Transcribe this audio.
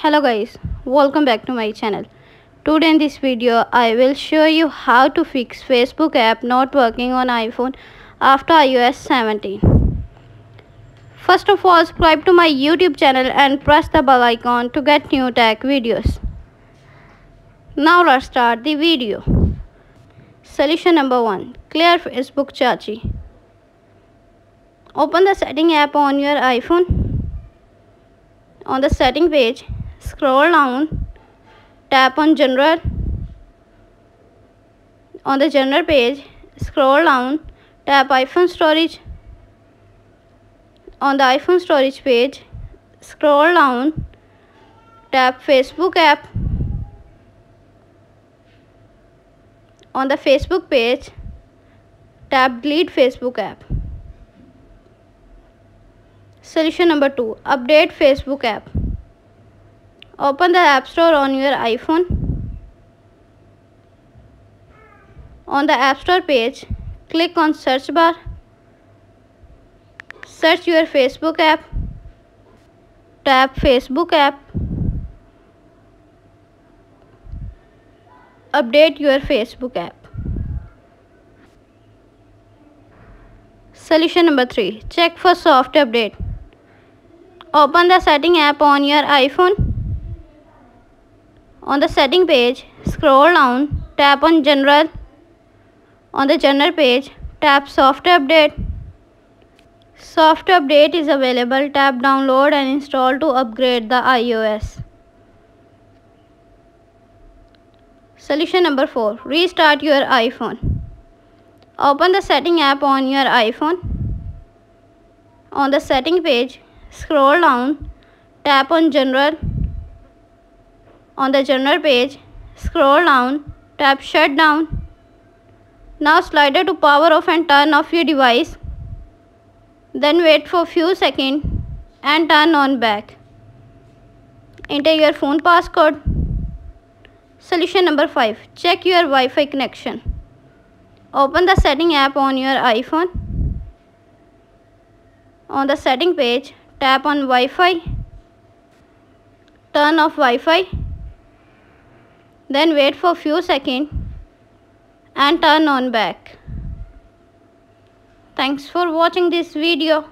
hello guys welcome back to my channel. Today in this video i will show you how to fix facebook app not working on iphone after ios 17 first of all subscribe to my youtube channel and press the bell icon to get new tech videos. Now let's start the video. Solution number one clear facebook cache open the setting app on your iphone. On the setting page scroll down tap on general on the general page scroll down tap iphone storage on the iphone storage page scroll down tap facebook app on the facebook page tap delete facebook app. Solution number 2 update facebook app Open the App Store on your iPhone. On the App Store page, click on search bar. Search your Facebook app. Tap Facebook app. Update your Facebook app. Solution number 3. Check for soft update. Open the setting app on your iPhone. On the setting page, scroll down, tap on general. On the general page, tap software update. Software update is available. Tap download and install to upgrade the iOS. Solution number 4. Restart your iPhone. Open the setting app on your iPhone. On the setting page, scroll down, tap on general on the general page, scroll down, tap shutdown. Now slider to power off and turn off your device. Then wait for few seconds and turn on back. Enter your phone passcode. Solution number 5. Check your Wi-Fi connection. Open the setting app on your iPhone. On the setting page, tap on Wi-Fi. Turn off Wi-Fi then wait for few seconds and turn on back. Thanks for watching this video.